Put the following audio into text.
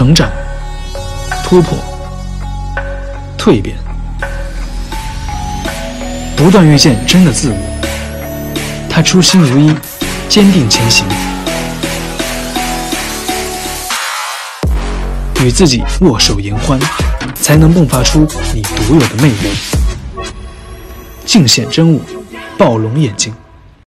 成长突破蜕变。不断遇见真的自我他初心如一坚定前行。与自己握手言欢才能迸发出你独有的魅力。尽显真我暴龙眼睛。